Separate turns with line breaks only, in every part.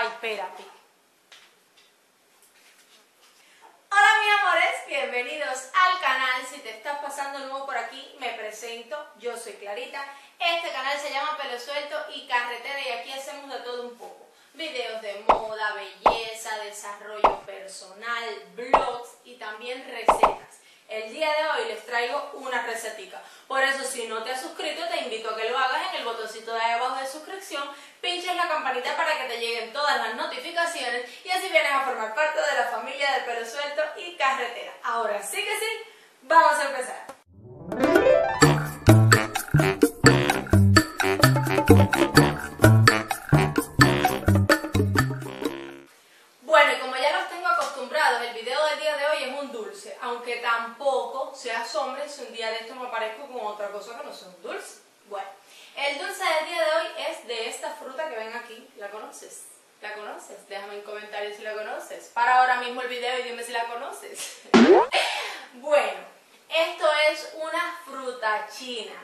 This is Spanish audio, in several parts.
Ay, espérate. Hola mis amores, bienvenidos al canal. Si te estás pasando nuevo por aquí, me presento. Yo soy Clarita. Este canal se llama Pelo Suelto y Carretera y aquí hacemos de todo un poco. Videos de moda, belleza, desarrollo personal, blogs y también recetas. El día de hoy les traigo una recetica. Por eso si no te has suscrito te invito a que lo hagas en el botoncito de ahí abajo de suscripción, la campanita para que te lleguen todas las notificaciones y así vienes a formar parte de la familia de pelo suelto y carretera. Ahora sí que sí, vamos a empezar. Bueno, y como ya los tengo acostumbrados, el video del día de hoy es un dulce, aunque tampoco se asombre si un día de esto me aparezco con otra cosa que no sea un dulce. Bueno, el dulce del día de hoy es de esta fruta que ven aquí. ¿La conoces? ¿La conoces? Déjame en comentarios si la conoces. Para ahora mismo el video y dime si la conoces. bueno, esto es una fruta china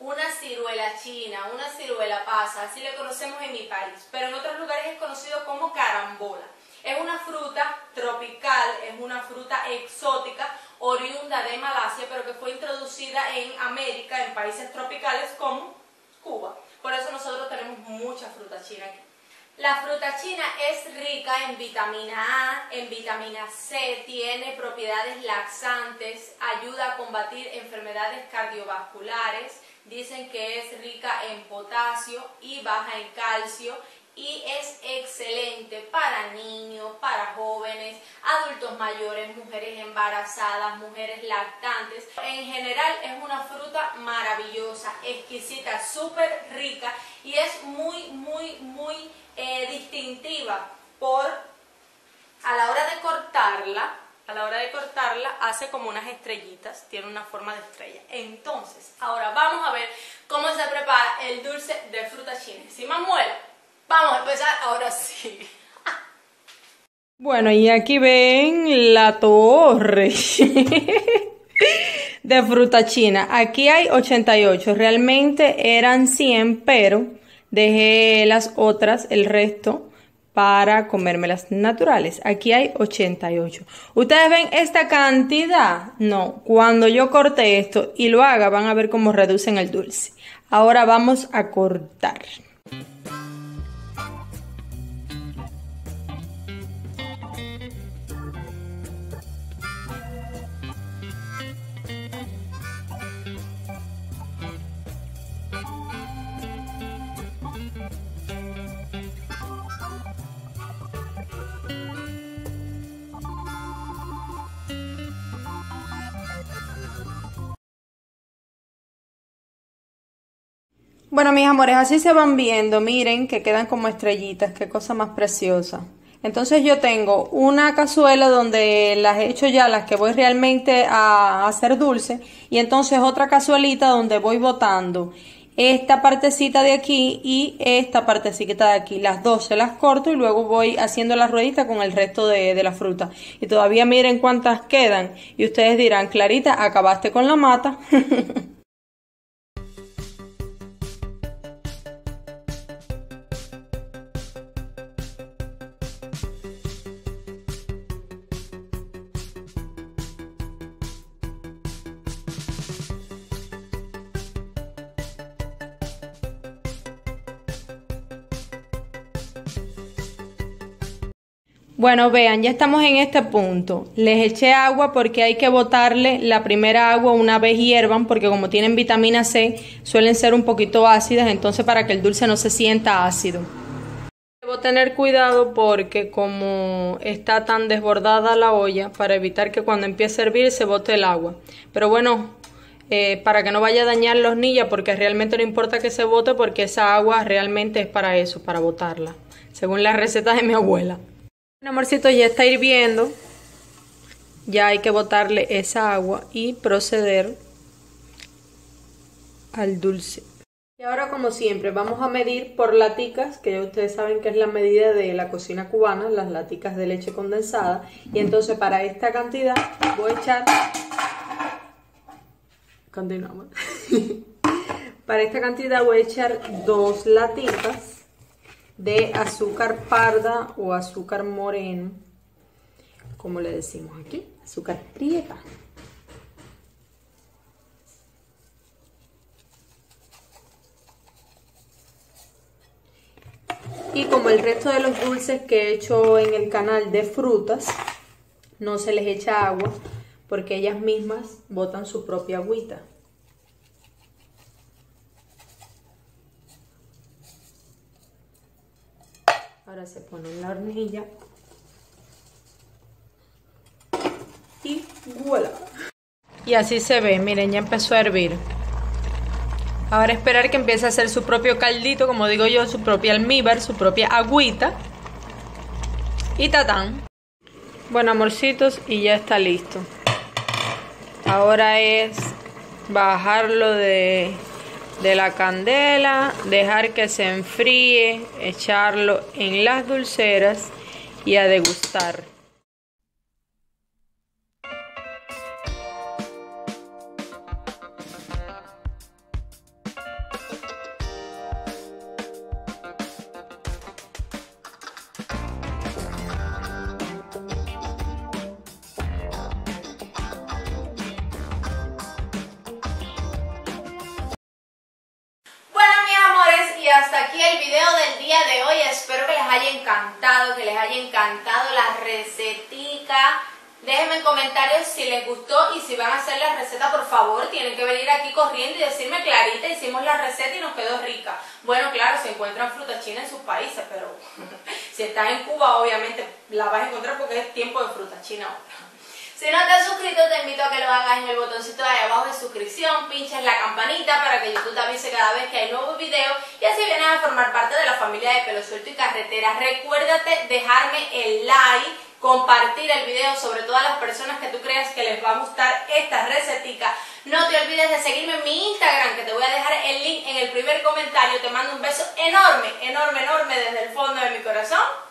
una ciruela china, una ciruela pasa, así le conocemos en mi país, pero en otros lugares es conocido como carambola. Es una fruta tropical, es una fruta exótica, oriunda de Malasia, pero que fue introducida en América, en países tropicales como Cuba. Por eso nosotros tenemos mucha fruta china aquí. La fruta china es rica en vitamina A, en vitamina C, tiene propiedades laxantes, ayuda a combatir enfermedades cardiovasculares, dicen que es rica en potasio y baja en calcio y es excelente para niños, para jóvenes, adultos mayores, mujeres embarazadas, mujeres lactantes. En general es una fruta maravillosa, exquisita, súper rica y es muy, muy, muy eh, distintiva por a la hora de cortarla, a la hora de cortarla hace como unas estrellitas, tiene una forma de estrella. Entonces, ahora vamos a ver cómo se prepara el dulce de fruta china. Más muela, vamos a empezar ahora sí.
Bueno, y aquí ven la torre de fruta china. Aquí hay 88, realmente eran 100, pero dejé las otras, el resto, para comérmelas naturales. Aquí hay 88. ¿Ustedes ven esta cantidad? No, cuando yo corte esto y lo haga van a ver cómo reducen el dulce. Ahora vamos a cortar. Bueno, mis amores, así se van viendo. Miren que quedan como estrellitas. Qué cosa más preciosa. Entonces yo tengo una cazuela donde las he hecho ya, las que voy realmente a hacer dulce. Y entonces otra cazuelita donde voy botando esta partecita de aquí y esta partecita de aquí. Las dos se las corto y luego voy haciendo la ruedita con el resto de, de la fruta. Y todavía miren cuántas quedan. Y ustedes dirán, Clarita, acabaste con la mata. Bueno, vean, ya estamos en este punto. Les eché agua porque hay que botarle la primera agua una vez hiervan, porque como tienen vitamina C, suelen ser un poquito ácidas, entonces para que el dulce no se sienta ácido. Debo tener cuidado porque como está tan desbordada la olla, para evitar que cuando empiece a hervir se bote el agua. Pero bueno, eh, para que no vaya a dañar los hornilla, porque realmente no importa que se bote, porque esa agua realmente es para eso, para botarla, según la receta de mi abuela. Bueno, amorcito, ya está hirviendo. Ya hay que botarle esa agua y proceder al dulce. Y ahora, como siempre, vamos a medir por laticas, que ya ustedes saben que es la medida de la cocina cubana, las laticas de leche condensada. Y entonces, para esta cantidad, voy a echar. Continuamos. para esta cantidad, voy a echar dos latitas de azúcar parda o azúcar moreno, como le decimos aquí, azúcar prieta. Y como el resto de los dulces que he hecho en el canal de frutas, no se les echa agua porque ellas mismas botan su propia agüita. Ahora se pone en la hornilla. Y voilà. Y así se ve, miren, ya empezó a hervir. Ahora esperar que empiece a hacer su propio caldito, como digo yo, su propia almíbar, su propia agüita. Y tatán. Bueno, amorcitos, y ya está listo. Ahora es bajarlo de, de la candela, dejar que se enfríe, echarlo en las dulceras y a degustar.
Encantado, que les haya encantado la recetica. Déjenme en comentarios si les gustó y si van a hacer la receta, por favor, tienen que venir aquí corriendo y decirme clarita, hicimos la receta y nos quedó rica. Bueno, claro, se encuentran fruta china en sus países, pero si estás en Cuba, obviamente la vas a encontrar porque es tiempo de fruta china. Si no te has suscrito, te invito a que lo hagas en el botoncito de abajo de suscripción, pinches la campanita para que YouTube te avise cada vez que hay nuevos videos y así vienes a formar parte de la familia de Pelo Suelto y Carretera. Recuérdate dejarme el like, compartir el video sobre todas las personas que tú creas que les va a gustar esta recetica. No te olvides de seguirme en mi Instagram, que te voy a dejar el link en el primer comentario. Te mando un beso enorme, enorme, enorme desde el fondo de mi corazón.